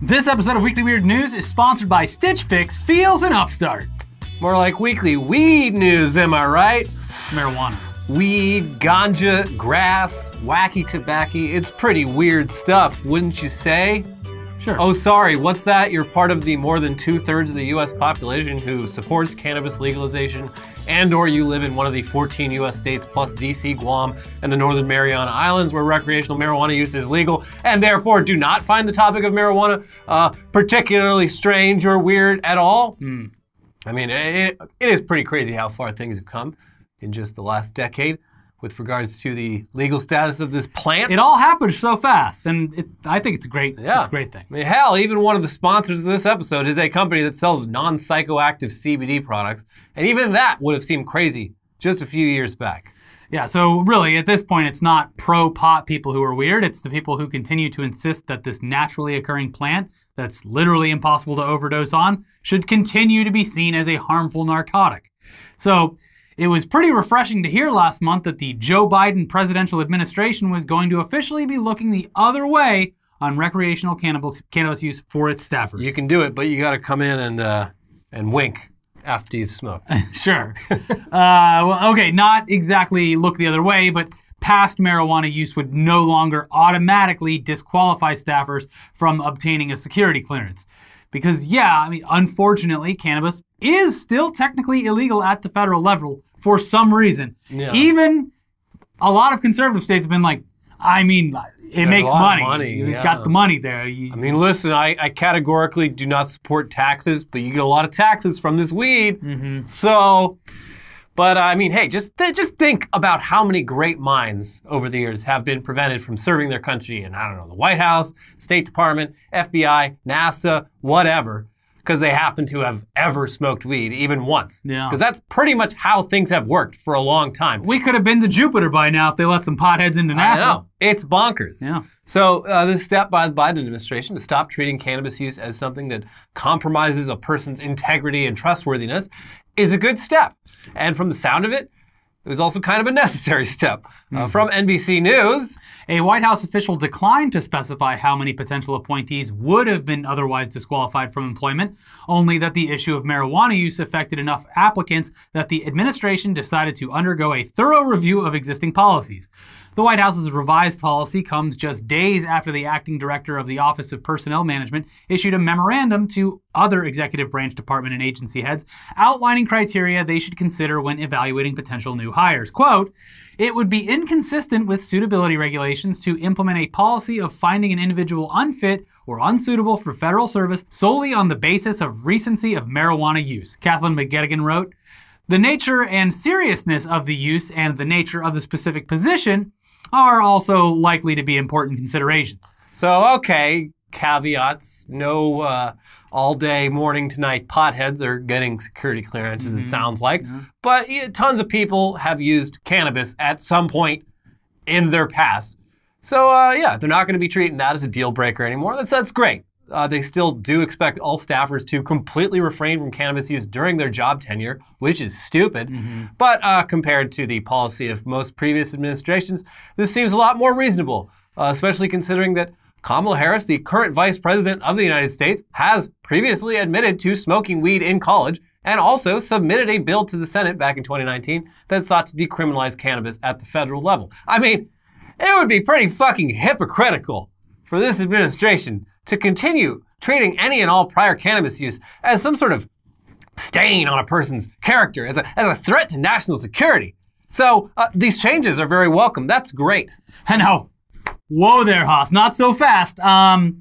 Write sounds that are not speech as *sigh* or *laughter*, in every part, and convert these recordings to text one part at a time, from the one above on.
This episode of Weekly Weird News is sponsored by Stitch Fix, Feals, and Upstart. More like weekly weed news, am I right? Marijuana. Weed, ganja, grass, wacky tobacco. It's pretty weird stuff, wouldn't you say? Sure. Oh, sorry, what's that? You're part of the more than two thirds of the US population who supports cannabis legalization, and or you live in one of the 14 US states plus DC, Guam, and the Northern Mariana Islands where recreational marijuana use is legal, and therefore do not find the topic of marijuana uh, particularly strange or weird at all. I mean, it, it is pretty crazy how far things have come in just the last decade with regards to the legal status of this plant. It all happened so fast, and it, I think it's a great, Yeah. it's a great thing. I mean, hell, even one of the sponsors of this episode is a company that sells non psychoactive CBD products, and even that would have seemed crazy just a few years back. Yeah, so really, at this point, it's not pro pot people who are weird. It's the people who continue to insist that this naturally occurring plant, that's literally impossible to overdose on, should continue to be seen as a harmful narcotic. So it was pretty refreshing to hear last month that the Joe Biden presidential administration was going to officially be looking the other way on recreational cannabis, cannabis use for its staffers. You can do it, but you got to come in and uh, and wink after you've smoked. *laughs* Sure. uh, well, okay, not exactly look the other way, but past marijuana use would no longer automatically disqualify staffers from obtaining a security clearance. Because, yeah, I mean, unfortunately, cannabis is still technically illegal at the federal level for some reason. Yeah. Even a lot of conservative states have been like, I mean, it makes a lot money. money, You yeah. got the money there. You- I mean, listen, I, I categorically do not support taxes, but you get a lot of taxes from this weed. Mm-hmm. So, but I mean, hey, just th- just think about how many great minds over the years have been prevented from serving their country in I don't know the White House, State Department, FBI, NASA, whatever, because they happen to have ever smoked weed even once. Yeah. Because that's pretty much how things have worked for a long time. we could have been to Jupiter by now if they let some potheads into NASA. I know. It's bonkers. Yeah. So, uh, this step by the Biden administration to stop treating cannabis use as something that compromises a person's integrity and trustworthiness is a good step. And from the sound of it, it was also kind of a necessary step. Uh, from NBC News, A White House official declined to specify how many potential appointees would have been otherwise disqualified from employment, only that the issue of marijuana use affected enough applicants that the administration decided to undergo a thorough review of existing policies. The White House's revised policy comes just days after the acting director of the Office of Personnel Management issued a memorandum to other executive branch department and agency heads outlining criteria they should consider when evaluating potential new hires. Quote, it would be inconsistent with suitability regulations to implement a policy of finding an individual unfit or unsuitable for federal service solely on the basis of recency of marijuana use, Kathleen McGettigan wrote. The nature and seriousness of the use and the nature of the specific position are also likely to be important considerations. so okay, caveats. No uh, all day, morning to night potheads are getting security clearances, it sounds like. But yeah, tons of people have used cannabis at some point in their past. So uh, yeah, they're not going to be treating that as a deal breaker anymore. That's that's great. Uh, they still do expect all staffers to completely refrain from cannabis use during their job tenure, which is stupid. But uh, compared to the policy of most previous administrations, this seems a lot more reasonable, uh, especially considering that Kamala Harris, the current vice president of the United States, has previously admitted to smoking weed in college and also submitted a bill to the Senate back in 2019 that sought to decriminalize cannabis at the federal level. I mean, it would be pretty fucking hypocritical for this administration to continue treating any and all prior cannabis use as some sort of stain on a person's character, as a, as a threat to national security. So uh, these changes are very welcome. That's great. And now, whoa there, Haas, not so fast. Um,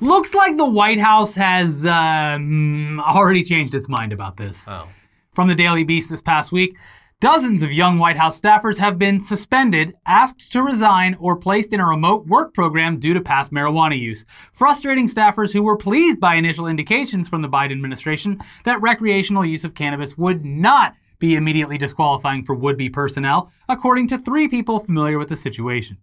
looks like the White House has um, already changed its mind about this. Oh. From the Daily Beast this past week, dozens of young White House staffers have been suspended, asked to resign, or placed in a remote work program due to past marijuana use, frustrating staffers who were pleased by initial indications from the Biden administration that recreational use of cannabis would not be immediately disqualifying for would be personnel, according to three people familiar with the situation.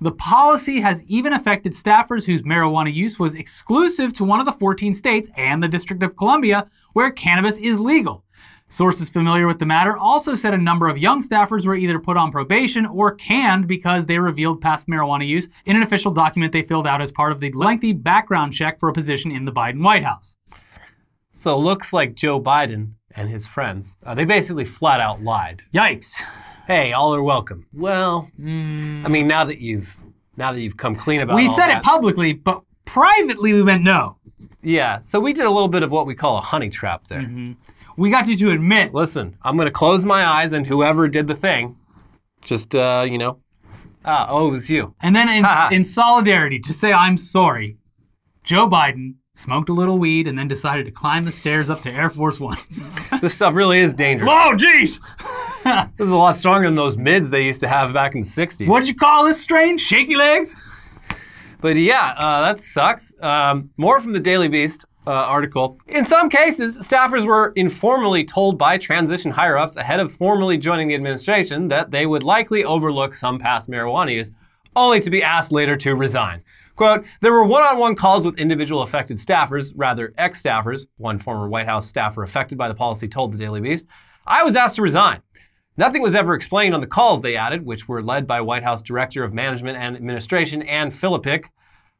The policy has even affected staffers whose marijuana use was exclusive to one of the 14 states and the District of Columbia, where cannabis is legal. Sources familiar with the matter also said a number of young staffers were either put on probation or canned because they revealed past marijuana use in an official document they filled out as part of the lengthy background check for a position in the Biden White House. So looks like Joe Biden and his friends, uh, they basically flat out lied. Yikes. Hey, all are welcome. Well, I mean, now that you've now that you've come clean about it. We said that, it publicly, but privately we meant no. yeah. So we did a little bit of what we call a honey trap there. We got you to admit Listen, I'm gonna close my eyes, and whoever did the thing, just uh, you know, ah, oh, it was you. And then in, in solidarity to say I'm sorry, Joe Biden smoked a little weed and then decided to climb the stairs up to Air Force One. *laughs* This stuff really is dangerous. Whoa, jeez! *laughs* This is a lot stronger than those mids they used to have back in the '60s. What'd you call this strain? Shaky legs? But yeah, uh, that sucks. Um, more from the Daily Beast uh, article. In some cases, staffers were informally told by transition higher ups ahead of formally joining the administration that they would likely overlook some past marijuana use, only to be asked later to resign. Quote, there were one on one calls with individual affected staffers, rather ex staffers, one former White House staffer affected by the policy told the Daily Beast. I was asked to resign. Nothing was ever explained on the calls they added, which were led by White House Director of Management and Administration Anne Filipic.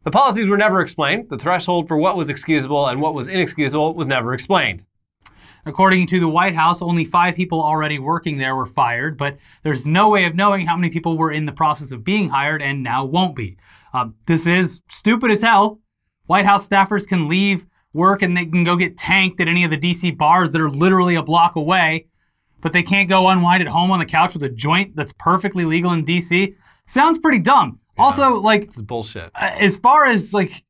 The policies were never explained. The threshold for what was excusable and what was inexcusable was never explained. According to the White House, only five people already working there were fired, but there's no way of knowing how many people were in the process of being hired and now won't be. Um, this is stupid as hell. White House staffers can leave work and they can go get tanked at any of the DC bars that are literally a block away, but they can't go unwind at home on the couch with a joint that's perfectly legal in DC. Sounds pretty dumb. Also, like, This is bullshit. as far as like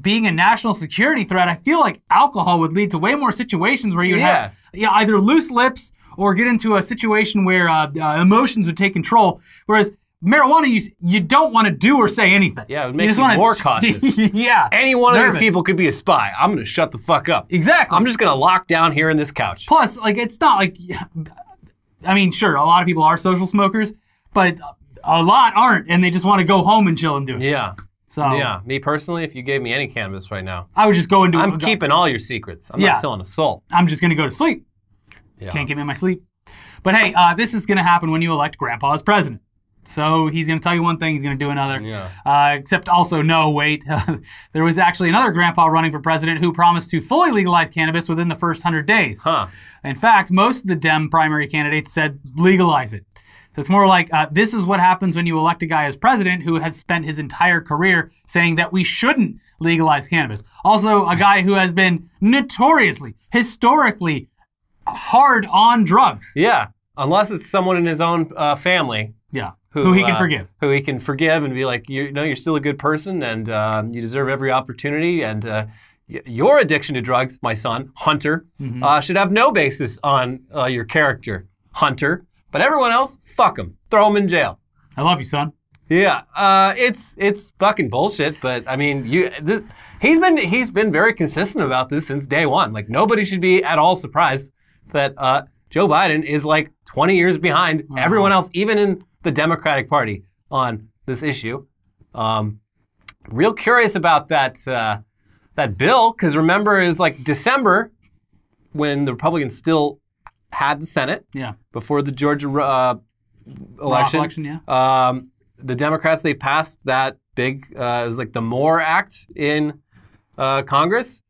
being a national security threat, I feel like alcohol would lead to way more situations where you would have yeah, either loose lips or get into a situation where uh, uh, emotions would take control. Whereas marijuana use, you don't want to do or say anything. Yeah, it would You just you wanna- more *laughs* cautious. yeah. Any one of these people could be a spy. I'm going to shut the fuck up. Exactly. I'm just going to lock down here in this couch. Plus, like, it's not like, I mean, sure, a lot of people are social smokers, but a lot aren't, and they just want to go home and chill and do it. Yeah. So Yeah. Me personally, if you gave me any cannabis right now, I would just go and do it. I'm keeping all your secrets. I'm Yeah. not telling a soul. I'm just gonna go to sleep. Yeah. Can't get me in my sleep. But hey, uh, this is gonna happen when you elect Grandpa as president. So he's gonna tell you one thing, he's gonna do another. Yeah. Uh, except also, no, wait. *laughs* there was actually another grandpa running for president who promised to fully legalize cannabis within the first 100 days. Huh. In fact, most of the Dem primary candidates said legalize it. So it's more like uh, this is what happens when you elect a guy as president who has spent his entire career saying that we shouldn't legalize cannabis. Also, a guy who has been notoriously, historically hard on drugs. Yeah. Unless it's someone in his own uh, family Yeah. Who, he can uh, forgive. Who he can forgive and be like, you know, you're still a good person and uh, you deserve every opportunity. And uh, y- your addiction to drugs, my son, Hunter, Mm-hmm. uh, should have no basis on uh, your character, Hunter. But everyone else, fuck them. Throw them in jail. I love you, son. Yeah, uh, it's it's fucking bullshit. But I mean, you this, he's been he's been very consistent about this since day one. Like nobody should be at all surprised that uh, Joe Biden is like 20 years behind everyone else, even in the Democratic Party, on this issue. Um, real curious about that uh, that bill because remember it was like December when the Republicans still had the Senate Yeah. before the Georgia uh, election. election, yeah. Um, the Democrats they passed that big. Uh, it was like the MORE Act in uh, Congress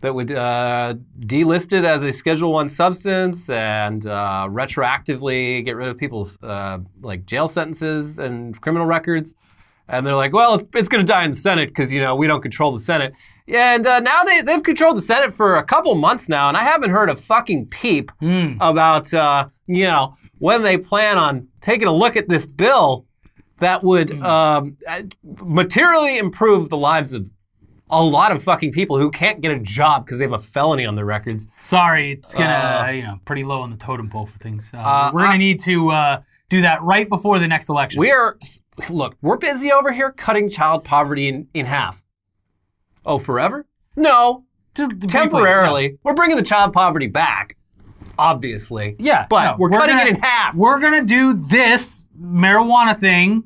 that would uh, delist it as a Schedule One substance and uh, retroactively get rid of people's uh, like jail sentences and criminal records. And they're like, well, it's, it's going to die in the Senate because you know we don't control the Senate. And uh, now they they've controlled the Senate for a couple months now, and I haven't heard a fucking peep about uh, you know when they plan on taking a look at this bill that would um, uh, materially improve the lives of a lot of fucking people who can't get a job because they have a felony on their records. Sorry, it's gonna, Uh, you know, pretty low on the totem pole for things. Uh, Uh, we're gonna I- need to uh, do that right before the next election. We're look, we're busy over here cutting child poverty in, in half. Oh, forever? No, Just temporarily. We're bringing the child poverty back, obviously. Yeah, but no, we're, cutting gonna- it in half. We're gonna do this marijuana thing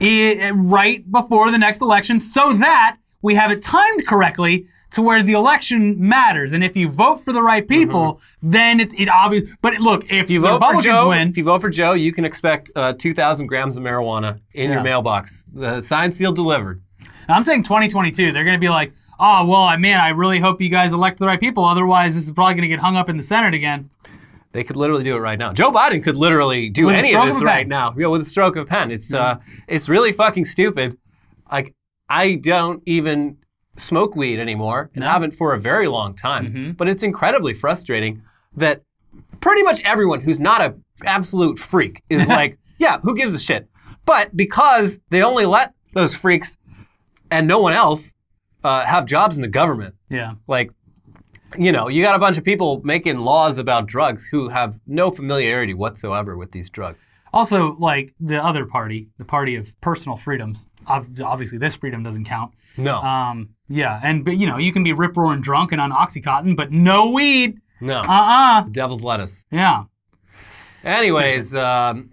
i- right before the next election, so that we have it timed correctly to where the election matters. And if you vote for the right people, then it, it obvious. But look, if, Mm-hmm. You vote for Joe, win, if you vote for Joe, you can expect uh, 2,000 grams of marijuana in Yeah. your mailbox. The signed, sealed, delivered. I'm saying 2022, they're going to be like, oh, well, I man, I really hope you guys elect the right people. Otherwise, this is probably going to get hung up in the Senate again. They could literally do it right now. Joe Biden could literally do With any of this of right pen. now. Yeah, with a stroke of a pen. It's uh, it's really fucking stupid. Like I don't even smoke weed anymore, and No. Mm-hmm. haven't for a very long time. But it's incredibly frustrating that pretty much everyone who's not a absolute freak is *laughs* like, yeah, who gives a shit? But because they only let those freaks and no one else uh, have jobs in the government, Yeah. like you know you got a bunch of people making laws about drugs who have no familiarity whatsoever with these drugs Also, like the other party, the party of personal freedoms. Obviously, this freedom doesn't count. no Um, yeah, and but you know, you can be rip roaring drunk and on oxycontin, but no weed. no Uh uh devil's lettuce Yeah. anyways um,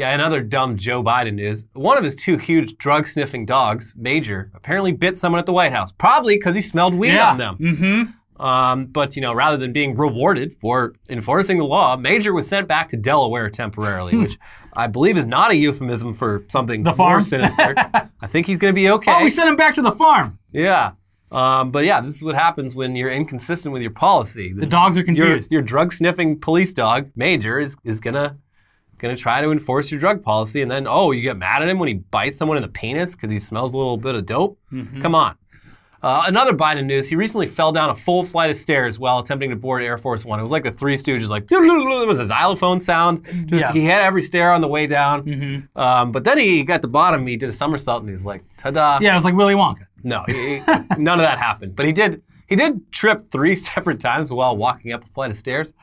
yeah another dumb joe biden news one of his two huge drug sniffing dogs major apparently bit someone at the white house probably because he smelled weed Yeah. on them Mm-hmm. um, but you know rather than being rewarded for enforcing the law major was sent back to delaware temporarily which i believe is not a euphemism for something The more sinister *laughs* i think he's going to be okay Oh, we sent him back to the farm. Yeah. Um, but yeah, this is what happens when you're inconsistent with your policy. The dogs are your, confused. your drug sniffing police dog, Major, is, is gonna gonna try to enforce your drug policy, and then oh, you get mad at him when he bites someone in the penis because he smells a little bit of dope. Mm-hmm. Come on. Uh, another Biden news: He recently fell down a full flight of stairs while attempting to board Air Force One. It was like the Three Stooges, like *laughs* it was a xylophone sound. Just, Yeah. He had every stair on the way down, Mm-hmm. um, but then he got to the bottom. He did a somersault, and he's like, "Ta-da!" Yeah, it was like Willy Wonka. No, he- *laughs* none of that happened. But he did he did trip three *laughs* separate times while walking up a flight of stairs.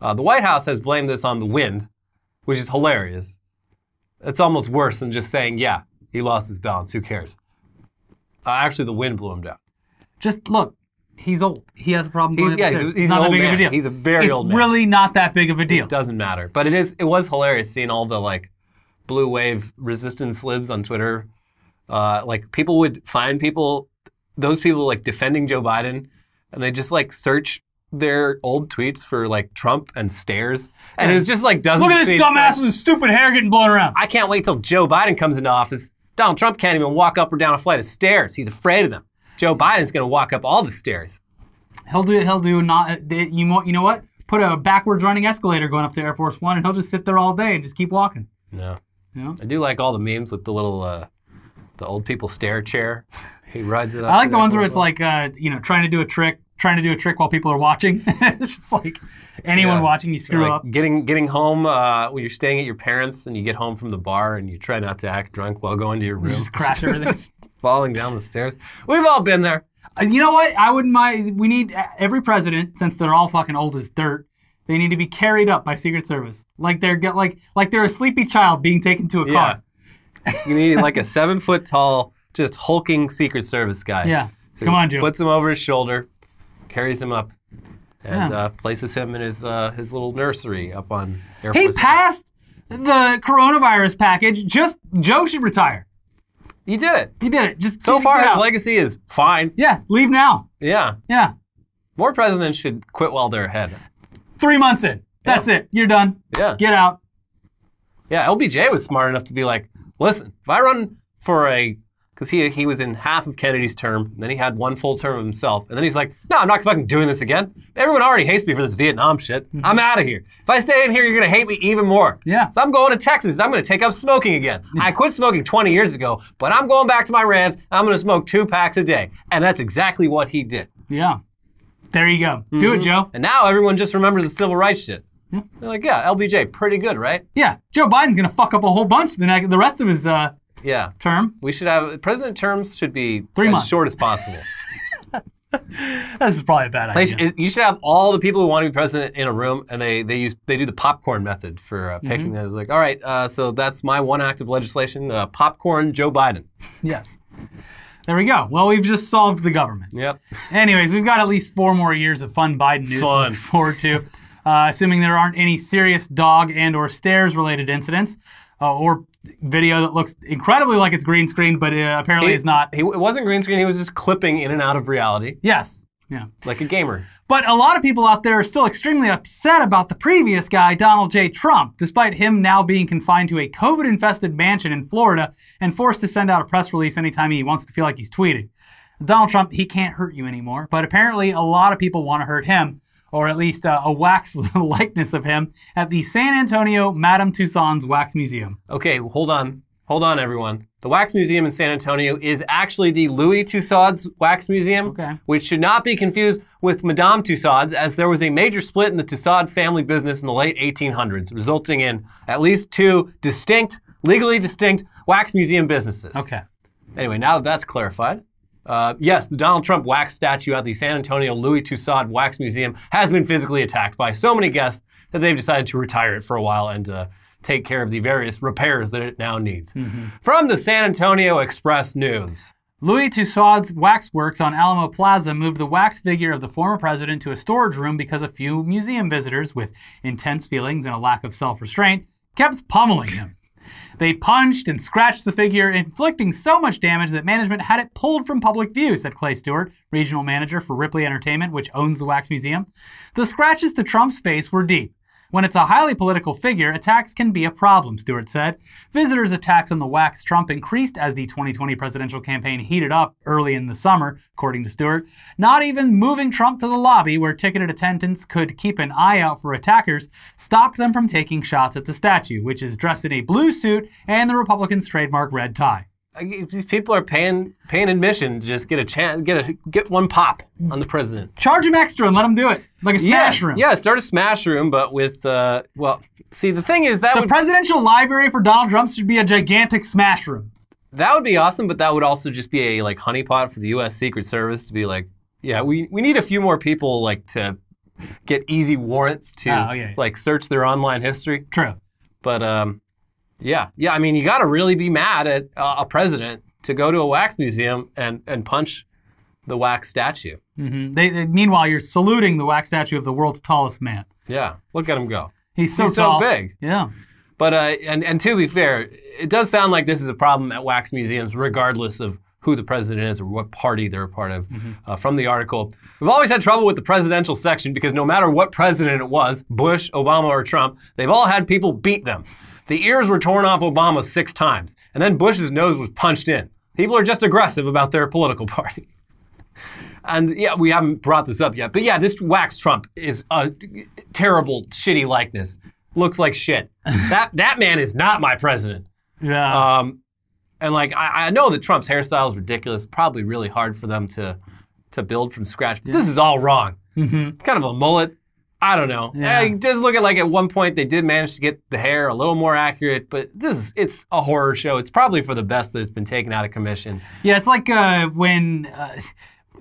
Uh, the White House has blamed this on the wind, which is hilarious. It's almost worse than just saying, "Yeah, he lost his balance. Who cares?" Uh, actually, the wind blew him down. Just look, he's old. He has a problem He's, yeah, he's, he's not an that old big man. of a deal. He's a very it's old man. It's really not that big of a deal. It doesn't matter. But it is. It was hilarious seeing all the like blue wave resistance libs on Twitter. Uh, like people would find people, those people like defending Joe Biden, and they just like search their old tweets for like Trump and stairs, and it was just like dozens. Look at this dumbass saying, with his stupid hair getting blown around. I can't wait till Joe Biden comes into office. Donald Trump can't even walk up or down a flight of stairs. He's afraid of them. Joe Biden's going to walk up all the stairs. He'll do. He'll do not. You you know what? Put a backwards running escalator going up to Air Force One, and he'll just sit there all day and just keep walking. No. Know? I do like all the memes with the little, uh, the old people stair chair. *laughs* He rides it up. I like the Air ones where it's One. like, uh, you know, trying to do a trick, trying to do a trick while people are watching. *laughs* it's just like anyone Yeah. watching, you screw like up. Getting getting home uh, when you're staying at your parents and you get home from the bar and you try not to act drunk while going to your room. just crash *laughs* everything. falling down the stairs. We've all been there. Uh, You know what? I wouldn't mind. We need uh, every president, since they're all fucking old as dirt. They need to be carried up by Secret Service, like they're get like like they're a sleepy child being taken to a car. You need like a *laughs* seven foot tall, just hulking Secret Service guy. Yeah. Come on, Joe. Puts him over his shoulder, carries him up, and Yeah. uh, places him in his uh, his little nursery up on Air He Force passed the coronavirus package. Just Joe should retire. He did it. He did it. Just So far, his out. legacy is fine. Yeah, leave now. Yeah. Yeah, More presidents should quit while they're ahead. three months in. That's it. You're done. Yeah. Get out. Yeah, LBJ was smart enough to be like, listen, if I run for a, because he he was in half of Kennedy's term, then he had one full term of himself, and then he's like, no, I'm not fucking doing this again. Everyone already hates me for this Vietnam shit. I'm out of here. If I stay in here, you're gonna hate me even more. Mm-hmm. Yeah. So I'm going to Texas. I'm gonna take up smoking again. I quit smoking 20 years ago, but I'm going back to my ranch. I'm gonna smoke two packs a day, and that's exactly what he did. Yeah. There you go. Do Mm-hmm. it, Joe. And now everyone just remembers the civil rights shit. Yeah. They're like, yeah, LBJ, pretty good, right? Yeah. Joe Biden's gonna fuck up a whole bunch the next, the rest of his uh, Yeah. term. We should have president terms should be Three as months. short as possible. *laughs* This is probably a bad They idea. you should have all the people who want to be president in a room, and they they use they do the popcorn method for uh, picking. that. It's like, all right, uh, so that's my one act of legislation: uh, popcorn Joe Biden. yes. There we go. Well, we've just solved the government. Yep. Anyways, we've got at least four more years of fun Biden news to look forward to, uh, assuming there aren't any serious dog and or stairs related incidents, uh, or video that looks incredibly like it's green screen, but uh, apparently it's not. He, it wasn't green screen. He was just clipping in and out of reality, Yes. Yeah. like a gamer. But a lot of people out there are still extremely upset about the previous guy, Donald J. Trump, despite him now being confined to a COVID infested mansion in Florida and forced to send out a press release anytime he wants to feel like he's tweeting. Donald Trump, he can't hurt you anymore, but apparently a lot of people want to hurt him, or at least uh, a wax *laughs* likeness of him, at the San Antonio Madame Tussauds Wax Museum. Okay, hold on. Hold on, everyone. The Wax Museum in San Antonio is actually the Louis Tussauds Wax Museum, Okay. which should not be confused with Madame Tussauds, as there was a major split in the Tussaud family business in the late 1800s, resulting in at least two distinct, legally distinct wax museum businesses. Okay. Anyway, now that that's clarified, uh, yes, the Donald Trump wax statue at the San Antonio Louis Tussauds Wax Museum has been physically attacked by so many guests that they've decided to retire it for a while and uh, take care of the various repairs that it now needs. From the San Antonio Express News. Louis Tussauds Waxworks on Alamo Plaza moved the wax figure of the former president to a storage room because a few museum visitors with intense feelings and a lack of self restraint kept pummeling him. They punched and scratched the figure, inflicting so much damage that management had it pulled from public view, said Clay Stewart, regional manager for Ripley Entertainment, which owns the Wax Museum. The scratches to Trump's face were deep. When it's a highly political figure, attacks can be a problem, Stewart said. Visitors' attacks on the wax Trump increased as the 2020 presidential campaign heated up early in the summer, according to Stewart. Not even moving Trump to the lobby, where ticketed attendants could keep an eye out for attackers, stopped them from taking shots at the statue, which is dressed in a blue suit and the Republicans' trademark red tie. These people are paying paying admission to just get a chance, get a get one pop on the president. Charge him extra and let him do it, like a smash yeah, room. Yeah, start a smash room, but with uh, well, see the thing is that The would presidential library for Donald Trump should be a gigantic smash room. That would be awesome, but that would also just be a like honeypot for the U.S. Secret Service to be like, yeah, we, we need a few more people like to get easy warrants to Oh, like search their online history. True. But um, yeah, yeah, I mean, you got to really be mad at uh, a president to go to a wax museum and and punch the wax statue. hmm They, they- meanwhile, you're saluting the wax statue of the world's tallest man. Yeah, look at him go. He's so He's so tall. big. Yeah. But uh, and and to be fair, it does sound like this is a problem at wax museums, regardless of who the president is or what party they're a part of. Uh, from the article, we've always had trouble with the presidential section because no matter what president it was, Bush, Obama, or Trump, they've all had people beat them. The ears were torn off Obama six times, and then Bush's nose was punched in. People are just aggressive about their political *laughs* party. And yeah, we haven't brought this up yet, but yeah, this wax Trump is a terrible, shitty likeness. Looks like shit. *laughs* that that man is not my president. Yeah. Um, and like I, I know that Trump's hairstyle is ridiculous, probably really hard for them to to build from scratch. But this is all wrong. It's kind of a mullet. I don't know. Yeah. Eh, just look at like at one point they did manage to get the hair a little more accurate, but this is it's a horror show. It's probably for the best that it's been taken out of commission. yeah, it's like uh, when uh,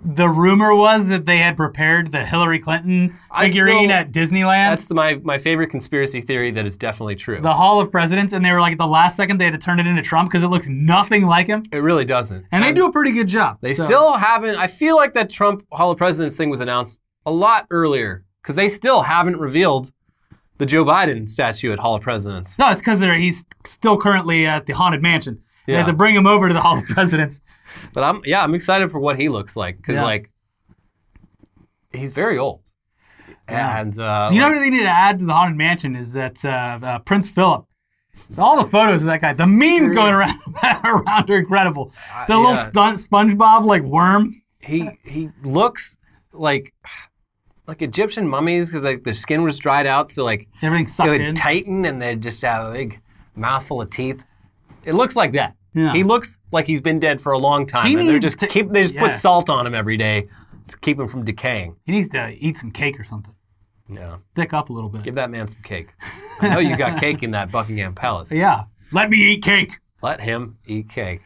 the rumor was that they had prepared the Hillary Clinton figurine still- at Disneyland, That's my my favorite conspiracy theory that is definitely true. the Hall of Presidents, and they were like at the last second they had to turn it into Trump because it looks nothing like him. it really doesn't. And they do a pretty good job. They so- still haven't. I feel like that Trump Hall of Presidents thing was announced a lot earlier because they still haven't revealed the Joe Biden statue at Hall of Presidents. No, it's because he's still currently at the Haunted Mansion. They had to bring him over to the Hall of Presidents. *laughs* But I'm yeah, I'm excited for what he looks like because Yeah. like he's very old. Yeah. And uh, You know like, what they need to add to the Haunted Mansion is that uh, uh, Prince Philip. All the photos of that guy, the memes going around *laughs* around are incredible. The little Uh, yeah. stunt SpongeBob like worm. he he looks like like Egyptian mummies because like their skin was dried out, so like Everything's sucked they would in. tighten and they just have a big mouthful of teeth. It looks like that. Yeah. He looks like he's been dead for a long time. He and they're needs just to- keep they just yeah. put salt on him every day to keep him from decaying. He needs to eat some cake or something. Yeah. Thick up a little bit. Give that man some cake. I know you got *laughs* cake in that Buckingham Palace. Yeah. Let me eat cake. Let him eat cake.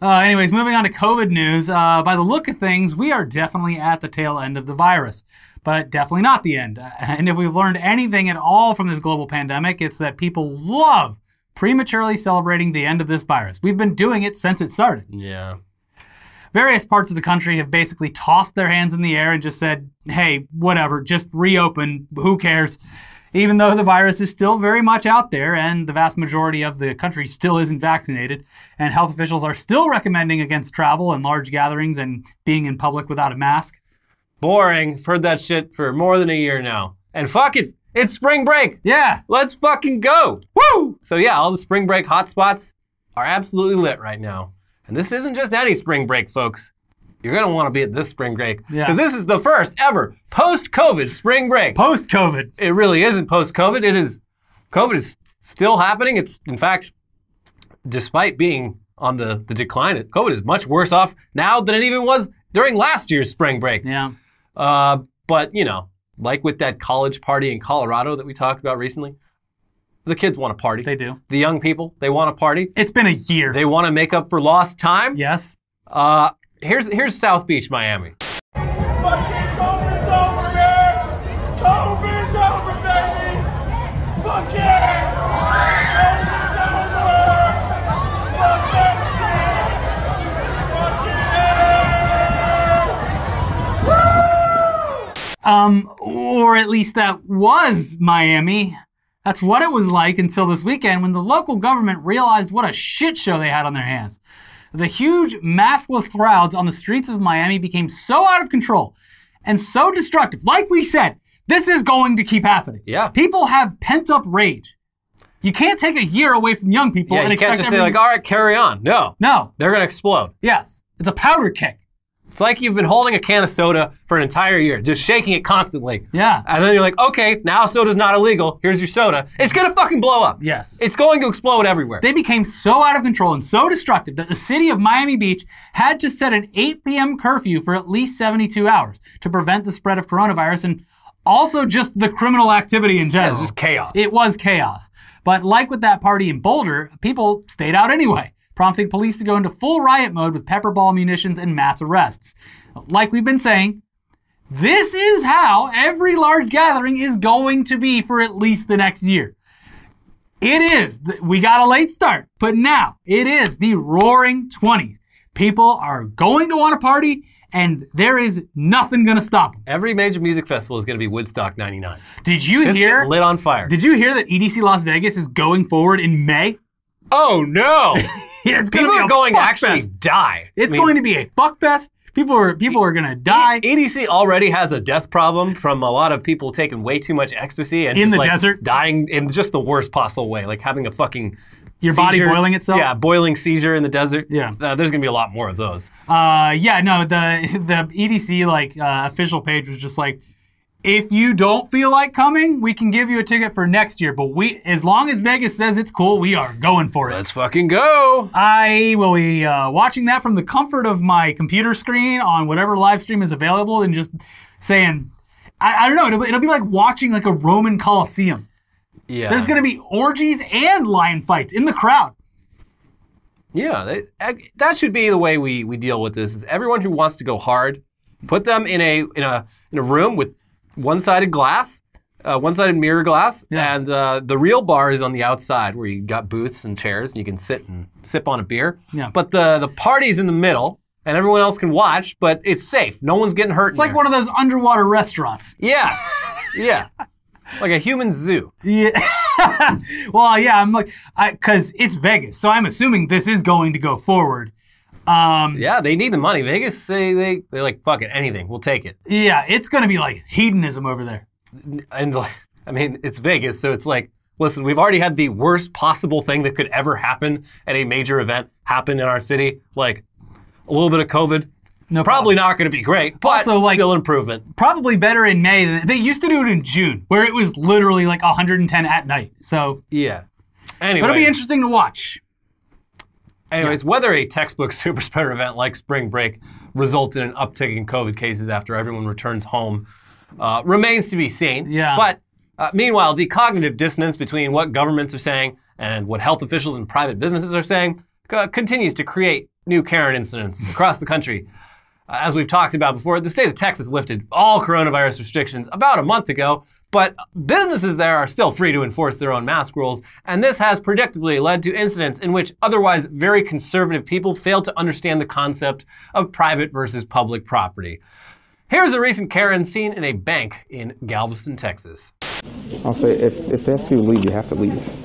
Uh, anyways, moving on to COVID news. Uh, by the look of things, we are definitely at the tail end of the virus, but definitely not the end. *laughs* And if we've learned anything at all from this global pandemic, it's that people love prematurely celebrating the end of this virus. We've been doing it since it started. Yeah. Various parts of the country have basically tossed their hands in the air and just said, hey, whatever, just reopen. Who cares? even though the virus is still very much out there and the vast majority of the country still isn't vaccinated, and health officials are still recommending against travel and large gatherings and being in public without a mask. Boring. I've heard that shit for more than a year now. And fuck it, it's spring break. Yeah. Let's fucking go. Woo! So yeah, all the spring break hotspots are absolutely lit right now. And this isn't just any spring break, folks. You're gonna want to be at this spring break because Yeah. this is the first ever post-COVID spring break. Post COVID. it really isn't post-COVID. It is. COVID is still happening. It's in fact, despite being on the the decline, COVID is much worse off now than it even was during last year's spring break. Yeah. Uh, but you know, like with that college party in Colorado that we talked about recently, the kids want to party. They do. the young people, they want to party. It's been a year. They want to make up for lost time. yes. Uh, here's here's South Beach, Miami. Um, or at least that was Miami. That's what it was like until this weekend when the local government realized what a shit show they had on their hands. The huge maskless crowds on the streets of Miami became so out of control and so destructive. Like we said, this is going to keep happening. Yeah. People have pent up rage. You can't take a year away from young people Yeah, and you can't expect just say everything- like, all right, carry on. No, No. they're gonna explode. Yes. It's a powder kick. It's like you've been holding a can of soda for an entire year, just shaking it constantly. Yeah. And then you're like, okay, now soda's not illegal. Here's your soda. It's gonna fucking blow up. Yes. It's going to explode everywhere. They became so out of control and so destructive that the city of Miami Beach had to set an 8 p.m. curfew for at least 72 hours to prevent the spread of coronavirus and also just the criminal activity in general. it's just chaos. It was chaos. But like with that party in Boulder, people stayed out anyway, prompting police to go into full riot mode with pepper ball munitions and mass arrests. Like we've been saying, this is how every large gathering is going to be for at least the next year. It is. We got a late start, but now it is the roaring 20s. People are going to want to party, and there is nothing going to stop them. Every major music festival is gonna be Woodstock 99. Did you Shit's hear? lit on fire. Did you hear that EDC Las Vegas is going forward in May? oh no! *laughs* *laughs* Yeah, it's gonna People be are a going to actually fest. die. It's I mean, going to be a fuck fest. People are people are gonna die EDC already has a death problem from a lot of people taking way too much ecstasy and In the like, desert? dying in just the worst possible way, like having a fucking Your body boiling itself? Yeah, boiling seizure in the desert. Yeah. Uh, there's gonna be a lot more of those. Uh, yeah, no, the *laughs* the EDC like uh, official page was just like, if you don't feel like coming, we can give you a ticket for next year. But we, as long as Vegas says it's cool, we are going for it. Let's fucking go. I will be uh, watching that from the comfort of my computer screen on whatever live stream is available, and just saying, I, I don't know, it'll, be- it'll be like watching like a Roman Coliseum. Yeah. There's gonna be orgies and lion fights in the crowd. Yeah, they, that should be the way we, we deal with this. Is everyone who wants to go hard, put them in a in a in a room with one-sided glass, uh, one-sided mirror glass, Yeah. and uh, the real bar is on the outside where you got booths and chairs and you can sit and sip on a beer. Yeah. But the the party's in the middle, and everyone else can watch, but it's safe. No one's getting hurt. It's like one of those underwater restaurants. Yeah, yeah, like a human zoo. Yeah. *laughs* well, yeah, I'm like, because it's Vegas, so I'm assuming this is going to go forward. Um, Yeah, they need the money. Vegas say they they like fuck it, anything, we'll take it. yeah, it's going to be like hedonism over there. and like, I mean, it's Vegas, so it's like, listen, we've already had the worst possible thing that could ever happen at a major event happen in our city. Like a little bit of COVID. No Probably problem. not going to be great, but Also, like- still improvement. Probably better in May than they used to do it in June, where it was literally like 110 at night. So, Yeah. Anyway, but it'll be interesting to watch. Anyways, whether a textbook *laughs* super spreader event like spring break resulted in an uptick in COVID cases after everyone returns home uh, remains to be seen. Yeah. But uh, meanwhile, the cognitive dissonance between what governments are saying and what health officials and private businesses are saying uh, continues to create new Karen incidents *laughs* across the country. Uh, as we've talked about before, the state of Texas lifted all coronavirus restrictions about a month ago, but businesses there are still free to enforce their own mask rules, and this has predictably led to incidents in which otherwise very conservative people fail to understand the concept of private versus public property. Here's a recent Karen seen in a bank in Galveston, Texas. I'll say if, if they ask you to leave, you have to leave.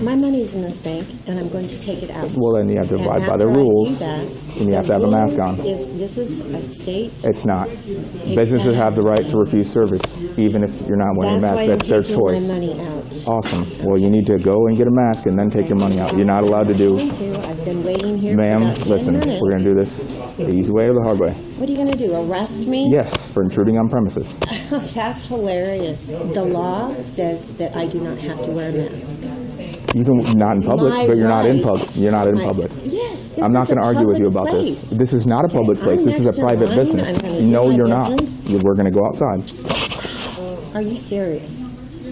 My money is in this bank, and I'm going to take it out. Well, then you have to abide by the after I do rules, that, and you have to have a mask on. Is, this is a state. It's not. Businesses have the right to refuse service, even if you're not wearing a That's mask. That's their taking choice. my money out. Awesome. Well, you need to go and get a mask and then take your money out. You're not allowed to do. I've been waiting here Ma'am, for about 10 listen, we're going to do this the easy way or the hard way. What are you going to do? Arrest me? Yes, for intruding on premises. *laughs* That's hilarious. The law says that I do not have to wear a mask. You can not in public, My but you're not in public. rights. You're not in My- public. Yes. this I'm not is a going to argue with you public about place. this. This is not a public Okay, place. I'm This is next a in private line. business. I'm gonna do No, my you're not. business. You- We're going to go outside. Are you serious?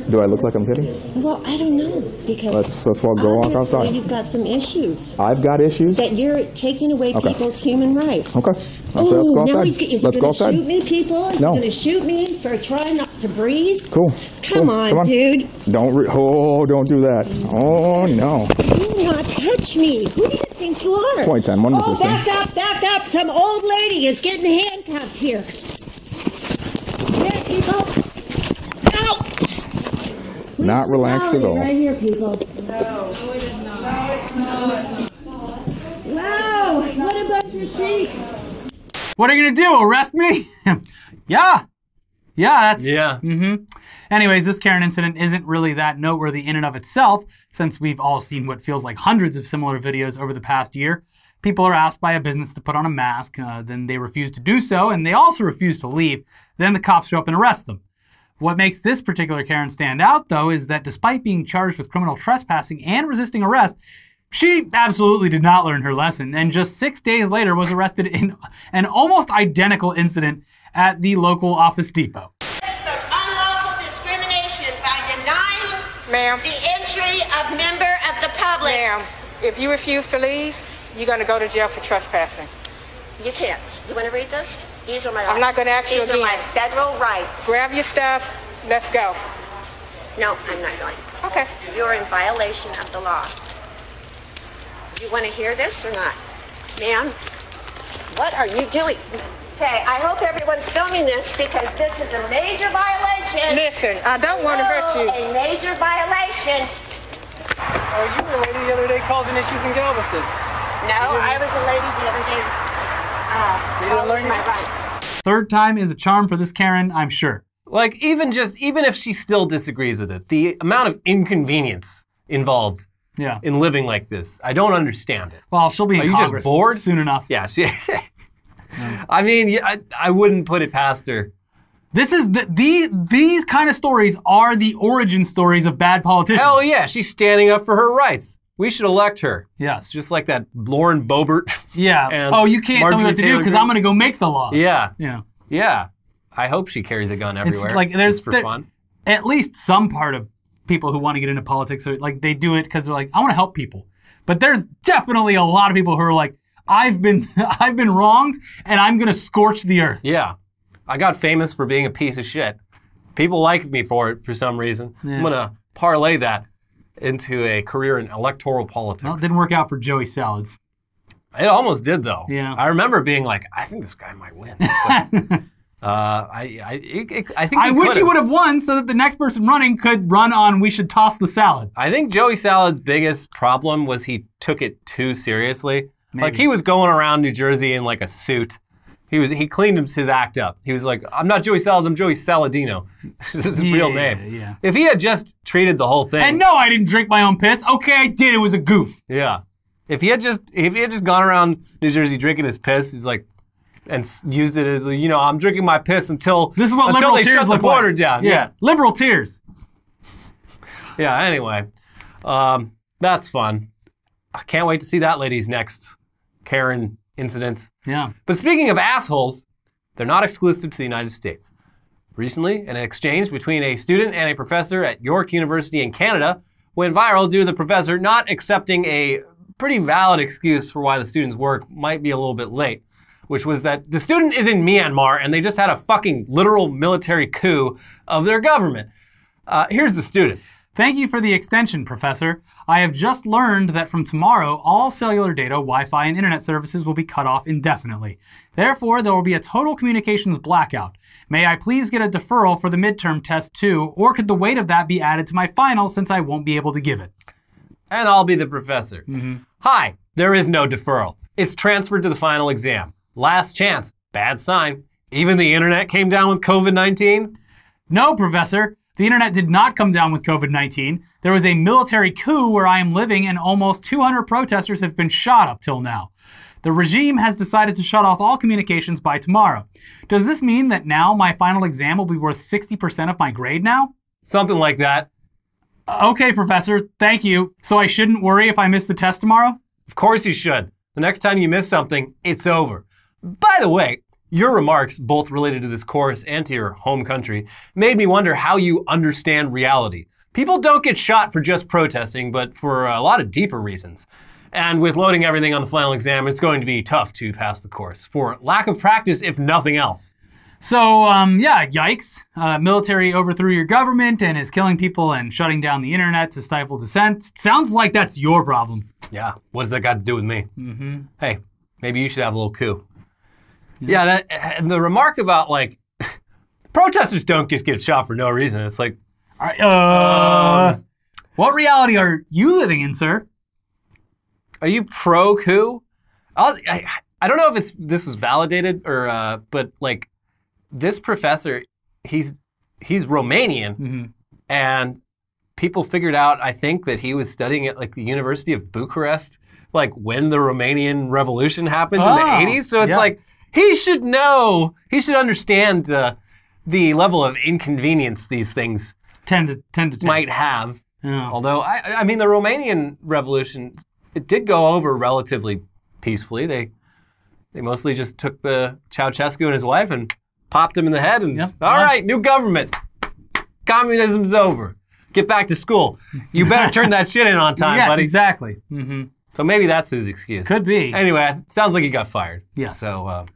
Do I look like I'm kidding? Well, I don't know because Let's- let's walk- go walk obviously outside. You've got some issues I've got issues. that you're taking away Okay. people's human rights. Okay. I'll say let's Ooh, go now outside. he's, is Let's he go going to outside. shoot me, people? Is No. he going to shoot me for trying not to breathe? Cool. Come Cool. on, dude. Don't. Re- oh, don't do that. Oh no. Do not touch me. Who do you think you are? Point ten, one Oh, resisting. back up, back up. Some old lady is getting handcuffed here. Here, people. Ow. Please Not relaxed at reality all. Right here, people. No, it is not. No, it's not. Wow, what a bunch of sheep. What are you gonna do? Arrest me? *laughs* yeah. Yeah, that's Yeah. Mm-hmm. Anyways, this Karen incident isn't really that noteworthy in and of itself, since we've all seen what feels like hundreds of similar videos over the past year. People are asked by a business to put on a mask, uh, then they refuse to do so, and they also refuse to leave. Then the cops show up and arrest them. What makes this particular Karen stand out, though, is that despite being charged with criminal trespassing and resisting arrest, she absolutely did not learn her lesson, and just six days later was arrested in an almost identical incident at the local Office Depot. unlawful discrimination by denying Ma'am, the entry of member of the public. ma'am, if you refuse to leave, you're gonna go to jail for trespassing. You can't. You want to read this? These are my. I'm not gonna ask you These are my federal rights. Grab your stuff, let's go. No, I'm not going. Okay. You're in violation of the law. You want to hear this or not, ma'am? What are you doing? Okay, I hope everyone's filming this because this is a major violation. Listen, I don't wanna hurt you. A major violation. Oh, you were a lady the other day causing issues in Galveston. No, I was a lady the other day. Uh, didn't learn my rights. Third time is a charm for this Karen, I'm sure. Like even just even if she still disagrees with it, the amount of inconvenience involved Yeah. in living like this, I don't understand it. Well, she'll be in Are you just Congress bored? soon enough. Yeah, she. *laughs* I mean, I, I wouldn't put it past her. This is the, the these kind of stories are the origin stories of bad politicians. Hell yeah, she's standing up for her rights. We should elect her. Yes. Just like that Lauren Boebert. *laughs* yeah. Oh, you can't tell me Marjorie what to do Taylor because Greene. I'm going to go make the laws. Yeah, Yeah. yeah. I hope she carries a gun everywhere. like there's just for there- fun. At least some part of people who want to get into politics are like they do it because they're like, I want to help people. But there's definitely a lot of people who are like, I've been *laughs* I've been wronged and I'm gonna scorch the earth. Yeah, I got famous for being a piece of shit. People like me for it for some reason. Yeah. I'm gonna parlay that into a career in electoral politics. Well, it didn't work out for Joey Salads. It almost did though. Yeah. I remember being like, I think this guy might win. *laughs* Uh, I, I, it, it- I think I wish he would have won so that the next person running could run on we should toss the salad. I think Joey Salad's biggest problem was he took it too seriously. Like he was going around New Jersey in like a suit. He was he cleaned his, his act up. He was like, I'm not Joey Salads, I'm Joey Saladino. *laughs* this is his real Yeah, name. yeah. If he had just treated the whole thing, And no, I didn't drink my own piss. Okay, I did. It was a goof. yeah. If he had just if he had just gone around New Jersey drinking his piss, he's like, and used it as you know, I'm drinking my piss until This is what until liberal they tears shut the border like. down. Yeah. yeah. liberal tears. Yeah, anyway, um, that's fun. I can't wait to see that lady's next Karen incident. Yeah. But speaking of assholes, they're not exclusive to the United States. Recently, an exchange between a student and a professor at York University in Canada went viral due to the professor not accepting a pretty valid excuse for why the student's work might be a little bit late, which was that the student is in Myanmar and they just had a fucking literal military coup of their government. Uh, here's the student. Thank you for the extension, Professor. I have just learned that from tomorrow, all cellular data, Wi Fi, and internet services will be cut off indefinitely. Therefore, there will be a total communications blackout. May I please get a deferral for the midterm test too, or could the weight of that be added to my final since I won't be able to give it? And I'll be the professor. Mm-hmm. Hi, there is no deferral. It's transferred to the final exam. Last chance. Bad sign. Even the internet came down with COVID 19? No, Professor. The internet did not come down with COVID 19. There was a military coup where I am living, and almost 200 protesters have been shot up till now. The regime has decided to shut off all communications by tomorrow. Does this mean that now my final exam will be worth 60% of my grade now? Something like that. Uh, okay, Professor, thank you. So I shouldn't worry if I miss the test tomorrow? Of course you should. The next time you miss something, it's over. By the way, your remarks, both related to this course and to your home country, made me wonder how you understand reality. People don't get shot for just protesting, but for a lot of deeper reasons. And with loading everything on the final exam, it's going to be tough to pass the course for lack of practice, if nothing else. So, um, yeah, yikes. Uh, military overthrew your government and is killing people and shutting down the internet to stifle dissent. Sounds like that's your problem. Yeah, what does that got to do with me? Mm-hmm. Hey, maybe you should have a little coup. Yeah, that and the remark about like *laughs* protesters don't just get shot for no reason. It's like, right, uh, what reality are you living in, sir? are you pro coup? I'll, I I don't know if it's this was validated or uh, but like this professor, he's he's Romanian, and people figured out I think that he was studying at like the University of Bucharest, like when the Romanian Revolution happened in Oh, the '80s. So it's yeah. like he should know, he should understand uh, the level of inconvenience these things 10 to 10 to 10. might have. Yeah. Although I, I mean, the Romanian Revolution, it did go over relatively peacefully. They they mostly just took the Ceausescu and his wife and popped him in the head, and Yeah. all Yeah. right, new government, communism's over. Get back to school. You better turn that shit in on *laughs* time, yes, buddy. exactly. hmm So maybe that's his excuse. Could be. Anyway, sounds like he got fired. Yes. So uh,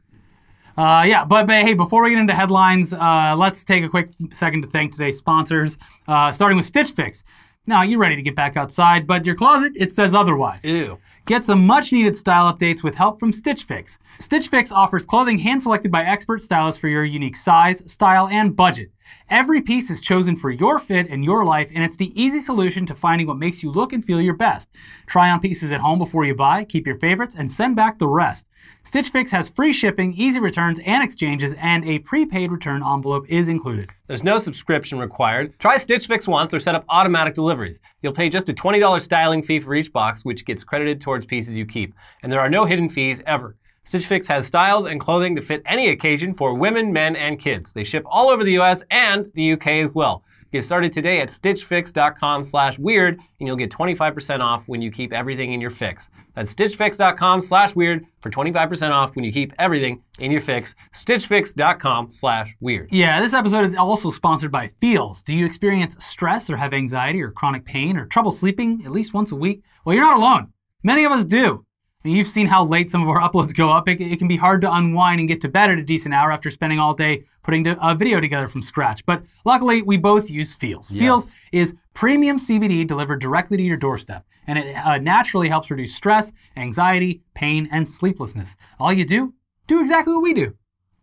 Uh, yeah, but, but hey, before we get into headlines, uh, let's take a quick second to thank today's sponsors, uh, starting with Stitch Fix. Now, you're ready to get back outside, but your closet, it says otherwise. ew. Get some much needed style updates with help from Stitch Fix. Stitch Fix offers clothing hand selected by expert stylists for your unique size, style, and budget. Every piece is chosen for your fit and your life, and it's the easy solution to finding what makes you look and feel your best. Try on pieces at home before you buy, keep your favorites, and send back the rest. Stitch Fix has free shipping, easy returns and exchanges, and a prepaid return envelope is included. There's no subscription required. Try Stitch Fix once or set up automatic deliveries. You'll pay just a $20 styling fee for each box, which gets credited towards pieces you keep. And there are no hidden fees ever. Stitch Fix has styles and clothing to fit any occasion for women, men, and kids. They ship all over the US and the UK as well. Get started today at stitchfix.com slash weird and you'll get 25% off when you keep everything in your fix. That's stitchfix.com slash weird for 25% off when you keep everything in your fix. stitchfix.com slash weird. Yeah, this episode is also sponsored by Feals. Do you experience stress or have anxiety or chronic pain or trouble sleeping at least once a week? Well, you're not alone. Many of us do. I mean, you've seen how late some of our uploads go up. It, it can be hard to unwind and get to bed at a decent hour after spending all day putting a video together from scratch. But luckily, we both use Feals. Feals is premium CBD delivered directly to your doorstep, and it uh, naturally helps reduce stress, anxiety, pain, and sleeplessness. All you do, do exactly what we do.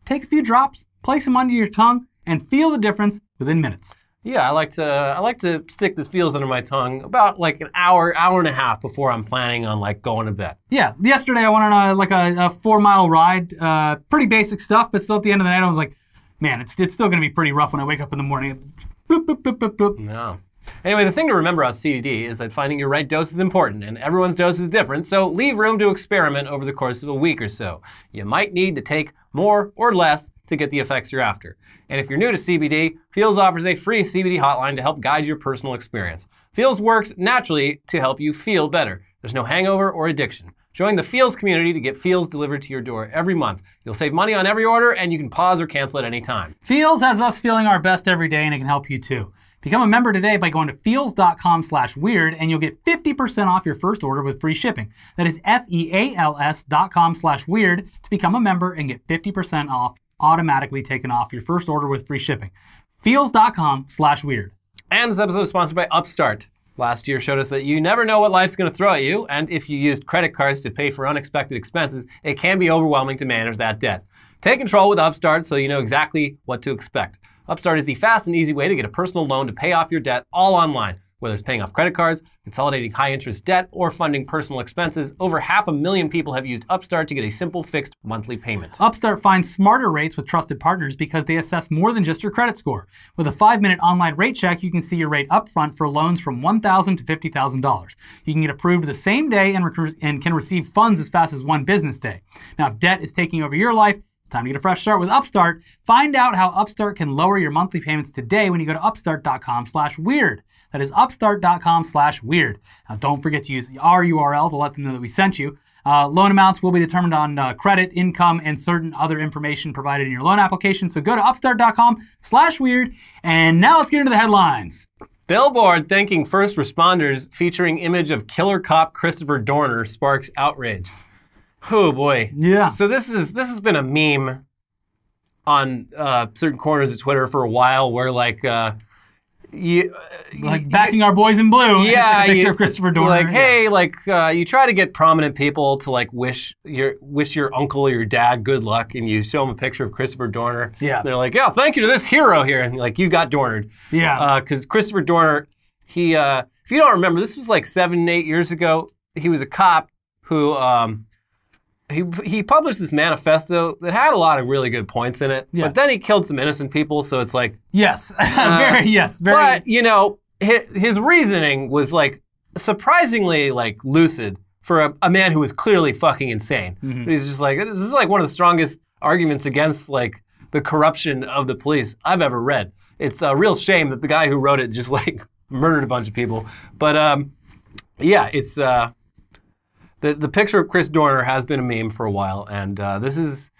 Take a few drops, place them under your tongue, and feel the difference within minutes. Yeah, I like to I like to stick the Feals under my tongue about like an hour, hour and a half before I'm planning on like going to bed. Yeah, yesterday I went on a like a, a four mile ride. Uh, pretty basic stuff, but still at the end of the night I was like, man, it's it's still gonna be pretty rough when I wake up in the morning. Bloop, bloop, bloop, bloop, bloop. No. Anyway, the thing to remember about CBD is that finding your right dose is important, and everyone's dose is different, so leave room to experiment over the course of a week or so. You might need to take more or less to get the effects you're after. And if you're new to CBD, Feals offers a free CBD hotline to help guide your personal experience. Feals works naturally to help you feel better. There's no hangover or addiction. Join the Feals community to get Feals delivered to your door every month. You'll save money on every order, and you can pause or cancel at any time. Feals has us feeling our best every day, and it can help you too. Become a member today by going to feals.com slash weird, and you'll get 50% off your first order with free shipping. That is F-E-A-L-S dot com slash weird to become a member and get 50% off automatically taken off your first order with free shipping. Feals.com slash weird. And this episode is sponsored by Upstart. Last year showed us that you never know what life's going to throw at you, and if you used credit cards to pay for unexpected expenses, it can be overwhelming to manage that debt. Take control with Upstart so you know exactly what to expect. Upstart is the fast and easy way to get a personal loan to pay off your debt all online. Whether it's paying off credit cards, consolidating high interest debt, or funding personal expenses, over half a million people have used Upstart to get a simple fixed monthly payment. Upstart finds smarter rates with trusted partners because they assess more than just your credit score. With a five minute online rate check, you can see your rate upfront for loans from 1,000 to $50,000. You can get approved the same day and, rec- and can receive funds as fast as one business day. Now, if debt is taking over your life, it's time to get a fresh start with Upstart. Find out how Upstart can lower your monthly payments today when you go to upstart.com slash weird. That is upstart.com slash weird. Now, don't forget to use our URL to let them know that we sent you. Uh, loan amounts will be determined on uh, credit, income, and certain other information provided in your loan application. So go to upstart.com slash weird. And now let's get into the headlines. Billboard thanking first responders featuring image of killer cop Christopher Dorner sparks outrage. Oh boy. Yeah. So this is this has been a meme on uh, certain corners of Twitter for a while, where like uh, you Like backing our boys in blue. Yeah, like a picture you- of Christopher Dorner. Like, Yeah. hey, like uh, you try to get prominent people to like wish your wish your uncle or your dad good luck, and you show them a picture of Christopher Dorner. Yeah. they're like, yeah, thank you to this hero here, and like you got Dornered. Yeah. because Christopher Dorner, he uh, if you don't remember, this was like seven, eight years ago. He was a cop who um, he he published this manifesto that had a lot of really good points in it, Yeah. but then he killed some innocent people. So it's like yes. *laughs* very, yes. Very. but you know, his, his reasoning was like surprisingly like lucid for a, a man who was clearly fucking insane. Mm-hmm. He's just like, this is like one of the strongest arguments against like the corruption of the police I've ever read. It's a real shame that the guy who wrote it just *laughs* like murdered a bunch of people. But um, yeah, it's uh, the the picture of Chris Dorner has been a meme for a while, and uh, this is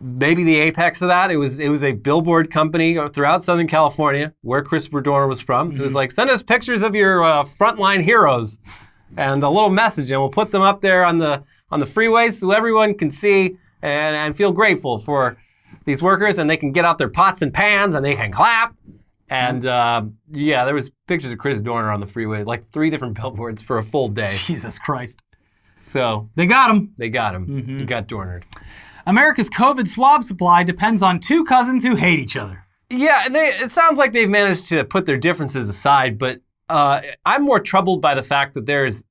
maybe the apex of that. It was it was a billboard company throughout Southern California where Christopher Dorner was from. It was like send us pictures of your uh, frontline heroes and a little message, and we'll put them up there on the on the freeways so everyone can see and, and feel grateful for these workers, and they can get out their pots and pans and they can clap. And uh, yeah, there was pictures of Chris Dorner on the freeway, like three different *laughs* billboards for a full day. Jesus Christ. So They got him. they got him. He got Dornered. America's COVID swab supply depends on two cousins who hate each other. Yeah, and they, it sounds like they've managed to put their differences aside, but uh, I'm more troubled by the fact that there's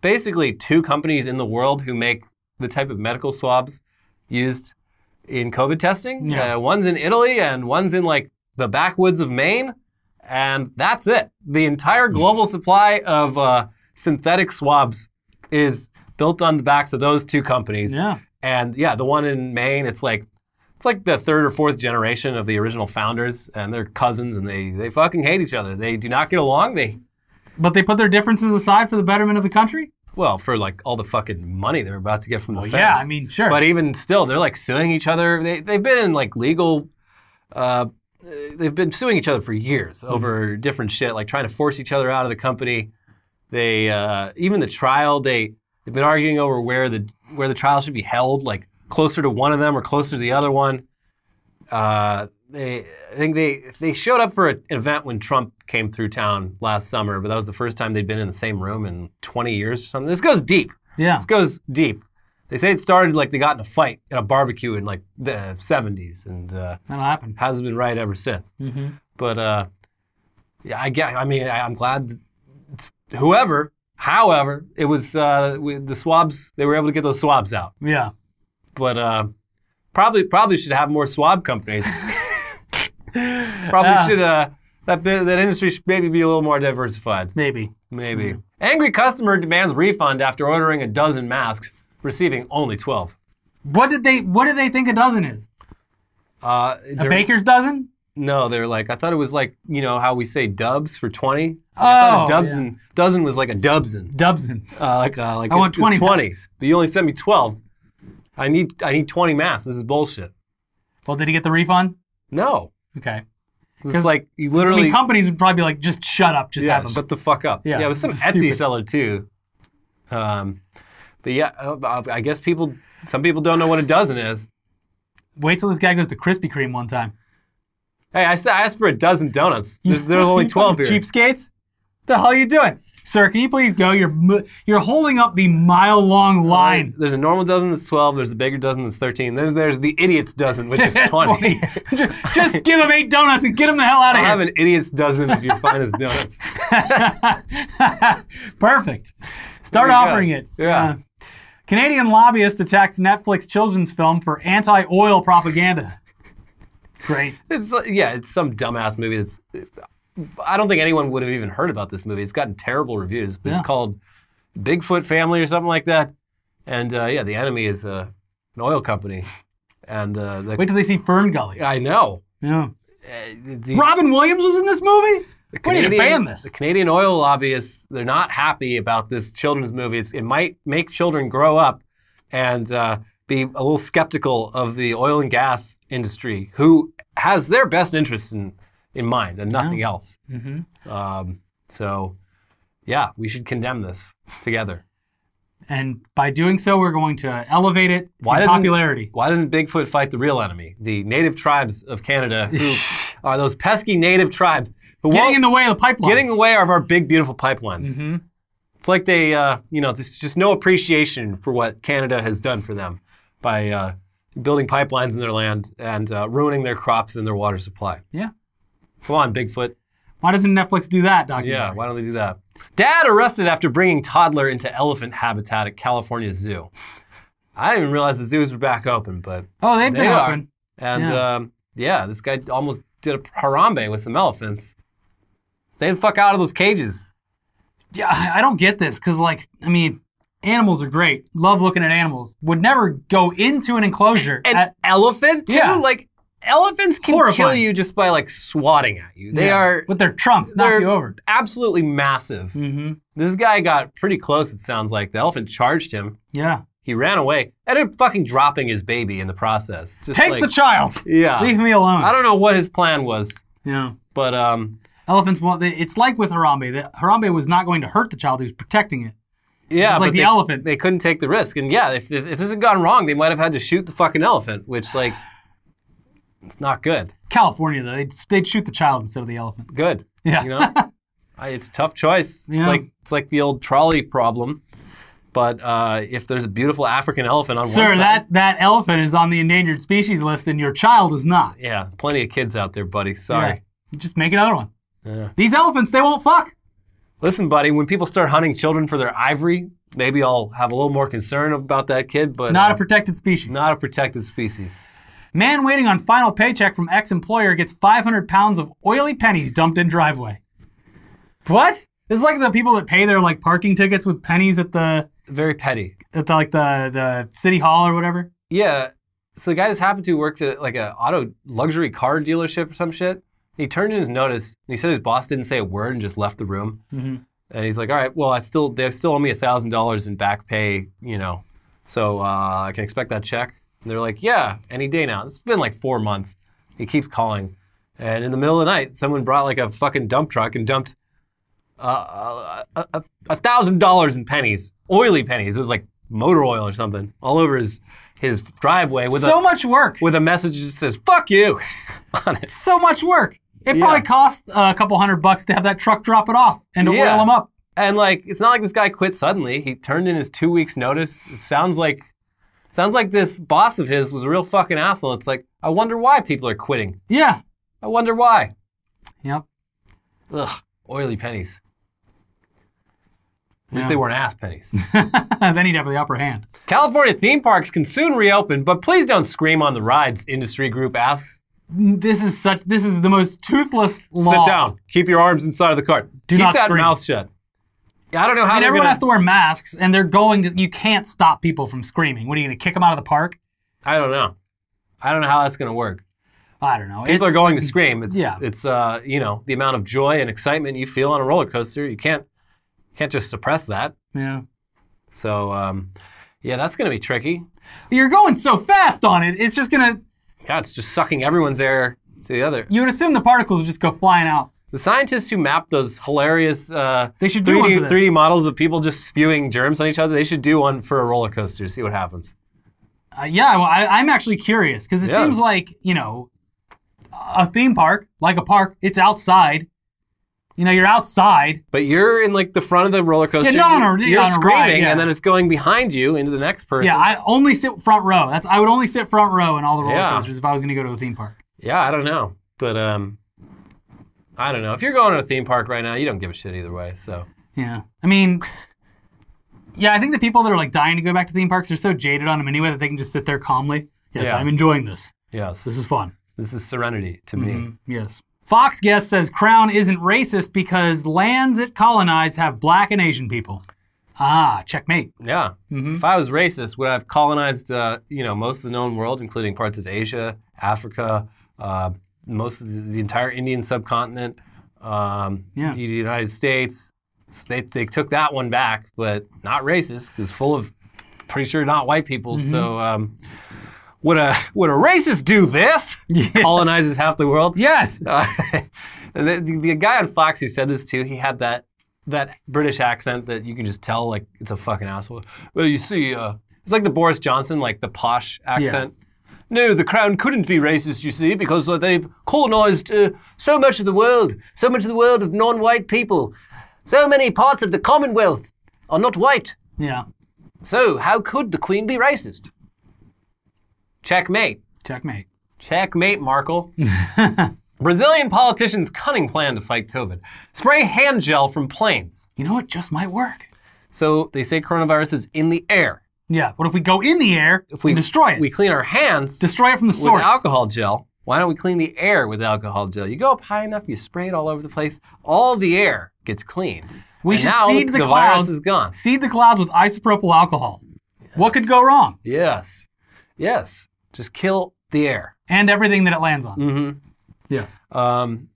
basically two companies in the world who make the type of medical swabs used in COVID testing. Yeah. Uh, one's in Italy and one's in like the backwoods of Maine, and that's it. The entire global *laughs* supply of uh, synthetic swabs is built on the backs of those two companies. Yeah. And yeah, the one in Maine, it's like it's like the third or fourth generation of the original founders, and they're cousins, and they they fucking hate each other. They do not get along. They But they put their differences aside for the betterment of the country? well for like all the fucking money they're about to get from the feds. yeah, I mean, sure. But even still, they're like suing each other. They they've been in like legal. Uh, they've been suing each other for years Mm-hmm. over different shit, like trying to force each other out of the company. They uh, even the trial they they've been arguing over where the where the trial should be held, like closer to one of them or closer to the other one. Uh, they I think they they showed up for an event when Trump came through town last summer, but that was the first time they'd been in the same room in 20 years or something. This goes deep. Yeah. This goes deep. They say it started like they got in a fight at a barbecue in like the 70s, and uh, That'll happen. hasn't been right ever since. Mm-hmm. But uh, yeah, I get. I mean, I, I'm glad. that whoever, however, it was uh, the swabs. They were able to get those swabs out. Yeah. But uh, probably probably should have more swab companies. *laughs* probably Yeah. should. Uh, that that industry should maybe be a little more diversified. Maybe. Maybe. Angry customer demands refund after ordering a dozen masks, receiving only 12. What did they what did they think a dozen is? Uh, A baker's dozen? No, they're like, I thought it was like, you know, how we say dubs for 20. I Oh, thought a dubsin, dozen was like a dubsin. Dubson. Uh, like, uh, like I want was 20 20. But you only sent me 12. I need, I need 20 masks. This is bullshit. Well, did he get the refund? No. Okay. It's like, you literally. I mean, companies would probably be like, just shut up, just yeah, have them. shut the fuck up. Yeah, Yeah, it was some Etsy stupid. seller too. Um, but yeah, uh, I guess people, some people don't know what a dozen is. Wait till this guy goes to Krispy Kreme one time. Hey, I said I asked for a dozen donuts. There's, there's only twelve here. fucking Cheapskates. The hell are you doing, sir? Can you please go? You're you're holding up the mile long line. There's a normal dozen that's 12. There's a bigger dozen that's 13. Then there's the idiot's dozen, which is *laughs* 20. Just- *laughs* Just give him eight donuts and get him the hell out of here. I'll have an idiot's dozen of your finest donuts. *laughs* Perfect. Start you go. offering it. Yeah. Uh, Canadian lobbyist attacks Netflix children's film for anti-oil propaganda. Great. It's yeah, it's some dumbass movie. That's I don't think anyone would have even heard about this movie. It's gotten terrible reviews, but it's called Bigfoot Family or something like that. And uh, yeah, the enemy is uh, an oil company. And uh, the, Wait till they see Fern Gully. I know. Yeah. Uh, the, Robin Williams was in this movie. the we need to ban this. The Canadian oil lobbyists, they're not happy about this children's movie. It's, it might make children grow up and uh, be a little skeptical of the oil and gas industry, who has their best interests in, in mind and nothing else. Mm-hmm. Um, so, yeah, we should condemn this together. And by doing so, we're going to elevate it Why in popularity. Why doesn't Bigfoot fight the real enemy, the native tribes of Canada, who *laughs* are those pesky native tribes who Getting in the way of the pipelines. getting in the way of our big, beautiful pipelines? Mhm. It's like they, uh, you know, there's just no appreciation for what Canada has done for them by uh, building pipelines in their land and uh, ruining their crops and their water supply. Yeah. Come on, Bigfoot. Why doesn't Netflix do that documentary? Yeah, why don't they do that? Dad arrested after bringing toddler into elephant habitat at California Zoo. I didn't even realize the zoos were back open, but Oh, they've been are. open. And Yeah. um, yeah, this guy almost did a harambe with some elephants. Stay the fuck out of those cages. Yeah, I I don't get this because, like, I mean, animals are great. Love looking at animals. Would never go into an enclosure. An at- elephant, too? Yeah. Like, elephants can kill you just by, like, swatting at you. They Yeah. are with their trunks, knock you over. absolutely massive. Mm-hmm. This guy got pretty close, it sounds like. The elephant charged him. Yeah. He ran away. Ended up fucking dropping his baby in the process. Just Take like- the child. Yeah. Leave me alone. I don't know what his plan was, Yeah. but um, Elephants want. They, it's like with Harambe. The, Harambe was not going to hurt the child; he was protecting it. Yeah, It's like but the they, elephant. They couldn't take the risk, and yeah, if, if, if this had gone wrong, they might have had to shoot the fucking elephant, which like, it's not good. California, though, they'd, they'd shoot the child instead of the elephant. Good. Yeah. You know, *laughs* I, it's a tough choice. It's Yeah. like it's like the old trolley problem. But uh, if there's a beautiful African elephant on Sir, one side, that that elephant is on the endangered species list, and your child is not. yeah, plenty of kids out there, buddy. Sorry. Yeah. Just make another one. Yeah. These elephants, they won't fuck. Listen, buddy, when people start hunting children for their ivory, maybe I'll have a little more concern about that kid, but Not uh, a protected species. not a protected species. Man waiting on final paycheck from ex-employer gets 500 pounds of oily pennies dumped in driveway. What? This is like the people that pay their like parking tickets with pennies at the Very petty. at the, like the the city hall or whatever. Yeah. So the guy this happened to works at like a auto luxury car dealership or some shit. He turned in his notice and he said his boss didn't say a word and just left the room. Mhm. And he's like, "All right, well, I still they still owe me a thousand dollars in back pay, you know, so uh, I can expect that check." And they're like, "Yeah, any day now." It's been like four months. He keeps calling, and in the middle of the night, someone brought like a fucking dump truck and dumped uh, a- a a thousand dollars in pennies, oily pennies. It was like motor oil or something, all over his his driveway with so a much work. with a message that says "fuck you" *laughs* on it. so much work. It Yeah. probably cost a couple hundred bucks to have that truck drop it off and to Yeah. oil them up. And like, it's not like this guy quit suddenly. He turned in his two weeks notice. It sounds like, sounds like this boss of his was a real fucking asshole. It's like, I wonder why people are quitting. Yeah. I wonder why. Yep. Ugh, oily pennies. At least Yeah. they weren't ass pennies. *laughs* then he'd have the upper hand. California theme parks can soon reopen, but please don't scream on the rides. Industry group asks. This is such. This is the most toothless law. Sit down. Keep your arms inside of the cart. Do Keep not that scream. mouth shut. I don't know how And they're everyone gonna, has to wear masks, and they're going to. You can't stop people from screaming. What are you going to kick them out of the park? I don't know. I don't know how that's going to work. I don't know. People It's- are going to scream. It's Yeah. it's uh you know the amount of joy and excitement you feel on a roller coaster. You can't can't just suppress that. Yeah. So um, yeah, that's going to be tricky. You're going so fast on it. It's just gonna. Yeah, it's just sucking everyone's air to the other. You would assume the particles would just go flying out. The scientists who mapped those hilarious uh, They should do 3D, for 3D models of people just spewing germs on each other, they should do one for a roller coaster to see what happens. Uh, yeah, well, I, I'm actually curious because it Yeah. seems like you know, a theme park, like a park, it's outside. You know, you're outside. But you're in like the front of the roller coaster. Yeah, no, no, no, You're on screaming, ride, yeah. and then it's going behind you into the next person. Yeah, I only sit front row. That's I would only sit front row in all the roller Yeah. coasters if I was going to go to a theme park. Yeah, I don't know, but um, I don't know. If you're going to a theme park right now, you don't give a shit either way. So Yeah. I mean, yeah, I think the people that are like dying to go back to theme parks are so jaded on them anyway that they can just sit there calmly. Yes, Yeah. I'm enjoying this. yes, This is fun. this is serenity to me. Mhm, Yes. Fox guest says Crown isn't racist because lands it colonized have black and Asian people. Ah, checkmate. Yeah. Mm-hmm. If I was racist, would I have colonized, uh, you know, most of the known world, including parts of Asia, Africa, uh, most of the, the entire Indian subcontinent, um, Yeah. the United States? S- They, they took that one back, but not racist. It was full of, pretty sure, not white people. Mm-hmm. So um, would a would a racist do this? *laughs* Colonizes half the world. Yes. *laughs* Uh, the, the, guy on Fox who said this too, he had that that British accent that you can just tell like it's a fucking asshole. Well, you see, uh, it's like the Boris Johnson, like the posh accent. No, the crown couldn't be racist, you see, because uh, they've colonized uh, so much of the world, so much of the world of non-white people. So many parts of the Commonwealth are not white. Yeah. So how could the Queen be racist? Checkmate. Checkmate. Checkmate, Markle. *laughs* Brazilian politicians' cunning plan to fight COVID. Spray hand gel from planes. You know what? Just might work. So they say coronavirus is in the air. Yeah. What if we go in the air If we and destroy it? we clean our hands destroy it from the source. with alcohol gel. Why don't we clean the air with alcohol gel? You go up high enough, you spray it all over the place. All the air gets cleaned. We And should seed the, the clouds. virus is gone. Seed the clouds with isopropyl alcohol. What could go wrong? Yes, yes. Just kill the air. And everything that it lands on. Mm-hmm. Yes. Um,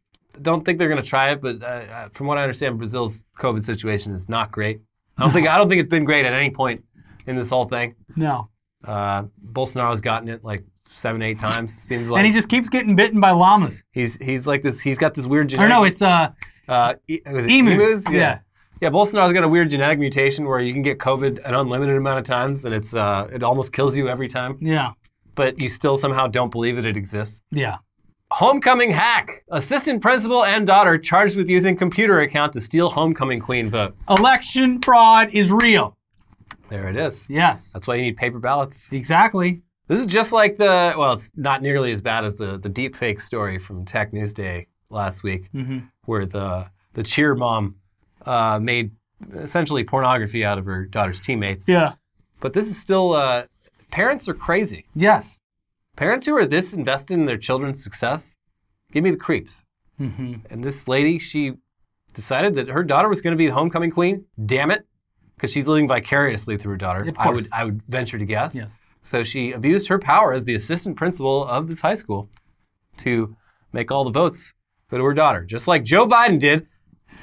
don't think they're going to try it, but uh, uh, from what I understand, Brazil's COVID situation is not great. I don't think I don't think it's been great at any point in this whole thing. No. Uh, Bolsonaro's gotten it like seven, eight times. Seems like and he just keeps getting bitten by llamas. he's he's like this. He's got this weird Or genetic. no, it's uh uh, e- was it emus. Yeah. Yeah. yeah. Bolsonaro's got a weird genetic mutation where you can get COVID an unlimited amount of times, and it's uh, it almost kills you every time. yeah. But you still somehow don't believe that it exists. Yeah. Homecoming hack. Assistant principal and daughter charged with using computer account to steal homecoming queen vote. Election fraud is real. There it is. Yes. That's why you need paper ballots. Exactly. This is just like the well, it's not nearly as bad as the the deep fake story from Tech News Day last week, where the the cheer mom uh, made essentially pornography out of her daughter's teammates. Yeah. But this is still uh, parents are crazy. Yes. Parents who are this invested in their children's success give me the creeps. Mm-hmm. And this lady, she decided that her daughter was going to be the homecoming queen. Damn it, because she's living vicariously through her daughter. Of I would. I would venture to guess. Yes. So she abused her power as the assistant principal of this high school to make all the votes go to her daughter, just like Joe Biden did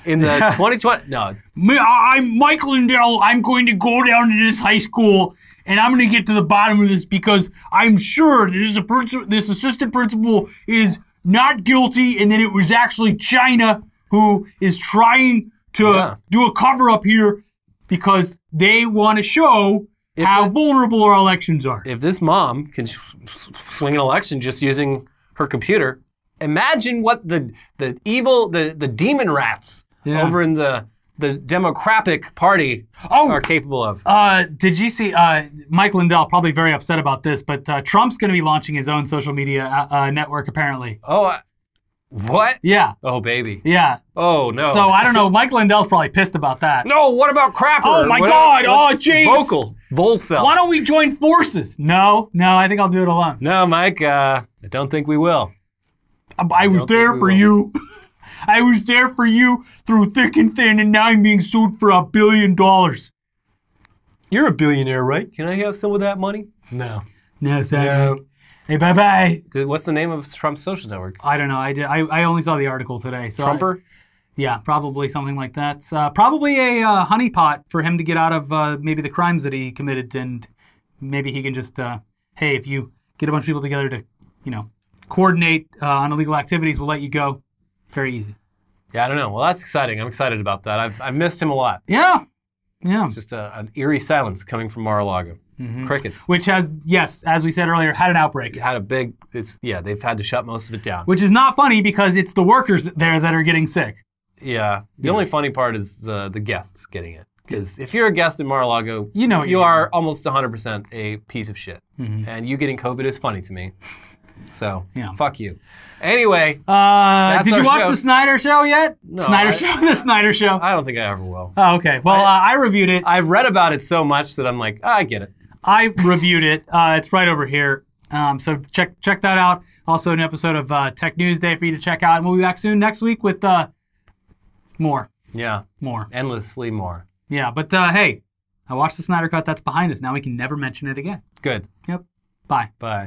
in the *laughs* 2020. No, I'm Mike Lindell. I'm going to go down to this high school and I'm going to get to the bottom of this because I'm sure this, a this assistant principal is not guilty and that it was actually China who is trying to Yeah. do a cover up here because they want to show how vulnerable our elections are. if this mom can sh- swing an election just using her computer, imagine what the the evil the the demon rats Yeah. over in the the Democratic Party Oh. are capable of. Uh, did you see uh, Mike Lindell? Probably very upset about this, but uh, Trump's going to be launching his own social media uh, uh, network. Apparently, Oh, what? yeah, Oh, baby. yeah. Oh no. So I don't know. Mike Lindell's probably pissed about that. No, what about Crapper? Oh, my What- God. Oh, jeez. Vocal. Volcel. Why don't we join forces? No, no. I think I'll do it alone. No, Mike, uh, I don't think we will. I, I was there for will. you. *laughs* I was there for you through thick and thin, and now I'm being sued for a billion dollars. You're a billionaire, right? Can I have some of that money? No. No, sorry. Hey, bye bye. What's the name of Trump's social network? I don't know. I, did, I I only saw the article today. So I- Trumper? Yeah, probably something like that. Uh, probably a uh, honeypot for him to get out of uh, maybe the crimes that he committed, and maybe he can just, uh, hey, if you get a bunch of people together to, you know, coordinate uh, on illegal activities, we'll let you go. Very easy. Yeah, I don't know. Well, that's exciting. I'm excited about that. I've, I've missed him a lot. Yeah, Yeah. It's just a, an eerie silence coming from Mar-a-Lago. Mm-hmm. Crickets. Which has, yes, as we said earlier, had an outbreak. Had a big. It's yeah. They've had to shut most of it down. Which is not funny because it's the workers there that are getting sick. Yeah. The only funny part is the the guests getting it. Because if you're a guest in Mar-a-Lago, You know you are almost 100% a piece of shit. Mm-hmm. And you getting COVID is funny to me. So, Yeah. fuck you. Anyway, Uh, did you watch show. the Snyder Show yet? Snyder I- Show, *laughs* the Snyder Show. I don't think I ever will. oh, okay. Well, uh, I reviewed it. I've read about it so much that I'm like, ah, I get it. I reviewed it. Uh, it's right over here. Um, so check check that out. Also, an episode of uh, Tech News Day for you to check out. And we'll be back soon next week with uh, more, Yeah. more. Endlessly more. Yeah, but uh, hey, I watched the Snyder Cut. That's behind us. Now we can never mention it again. Good. Yep. Bye. Bye.